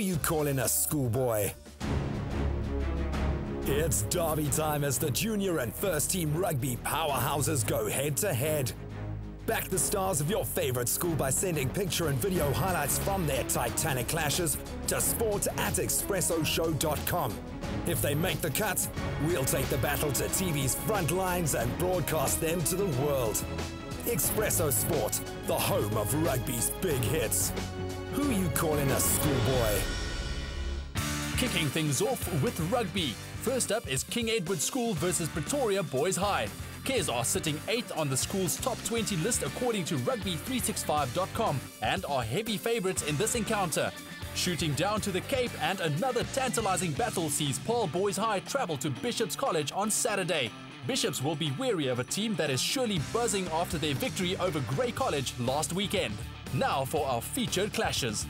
you calling a schoolboy? It's derby time as the junior and first team rugby powerhouses go head to head. Back the stars of your favorite school by sending picture and video highlights from their titanic clashes to sport at expressoshow.com. If they make the cut, we'll take the battle to TV's front lines and broadcast them to the world. Expresso Sport, the home of rugby's big hits. Who you calling a schoolboy? Kicking things off with rugby. First up is King Edward School versus Pretoria Boys High. Kes are sitting 8th on the school's top 20 list according to rugby365.com and are heavy favourites in this encounter. Shooting down to the Cape and another tantalising battle sees Paarl Boys High travel to Bishop's College on Saturday. Bishops will be weary of a team that is surely buzzing after their victory over Grey College last weekend. Now for our featured clashes.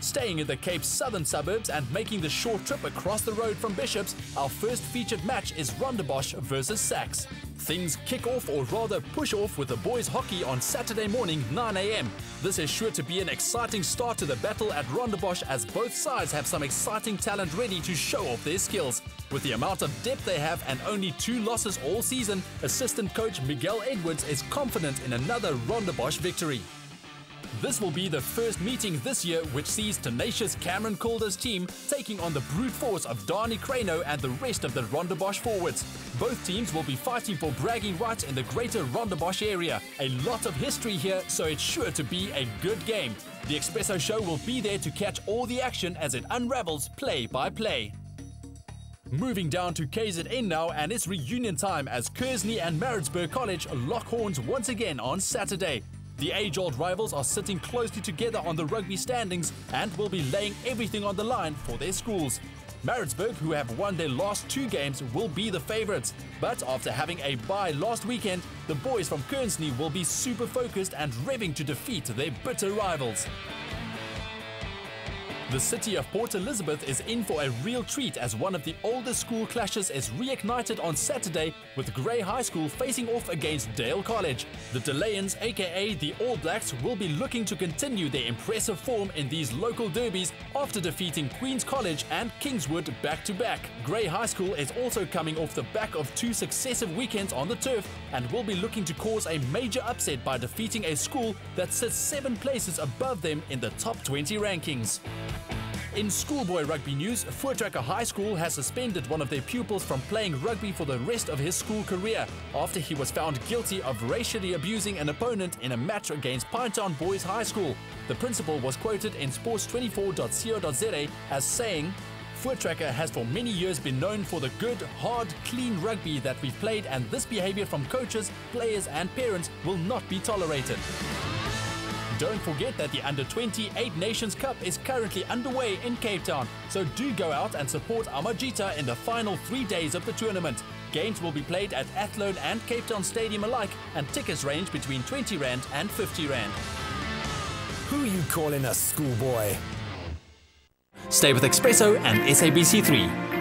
Staying in the Cape's southern suburbs and making the short trip across the road from Bishops, our first featured match is Rondebosch versus SACS. Things kick off or rather push off with the boys hockey on Saturday morning 9am. This is sure to be an exciting start to the battle at Rondebosch as both sides have some exciting talent ready to show off their skills. With the amount of depth they have and only two losses all season, assistant coach Miguel Edwards is confident in another Rondebosch victory. This will be the first meeting this year which sees tenacious Cameron Calder's team taking on the brute force of Dani Crano and the rest of the Rondebosch forwards. Both teams will be fighting for bragging rights in the greater Rondebosch area. A lot of history here, so it's sure to be a good game. The Expresso Show will be there to catch all the action as it unravels play by play. Moving down to KZN now and it's reunion time as Kearsney and Maritzburg College lock horns once again on Saturday. The age-old rivals are sitting closely together on the rugby standings and will be laying everything on the line for their schools. Maritzburg, who have won their last two games, will be the favourites. But after having a bye last weekend, the boys from Kearsney will be super focused and revving to defeat their bitter rivals. The city of Port Elizabeth is in for a real treat as one of the oldest school clashes is reignited on Saturday with Grey High School facing off against Dale College. The Dalians, aka the All Blacks, will be looking to continue their impressive form in these local derbies after defeating Queen's College and Kingswood back to back. Grey High School is also coming off the back of two successive weekends on the turf and will be looking to cause a major upset by defeating a school that sits seven places above them in the top 20 rankings. In schoolboy rugby news, Voortrekker High School has suspended one of their pupils from playing rugby for the rest of his school career after he was found guilty of racially abusing an opponent in a match against Pinetown Boys High School. The principal was quoted in sports24.co.za as saying, Voortrekker has for many years been known for the good, hard, clean rugby that we've played and this behavior from coaches, players and parents will not be tolerated. Don't forget that the Under 28 Nations Cup is currently underway in Cape Town, so do go out and support Amajita in the final three days of the tournament. Games will be played at Athlone and Cape Town Stadium alike, and tickets range between 20 Rand and 50 Rand. Who you calling a schoolboy? Stay with Expresso and SABC3.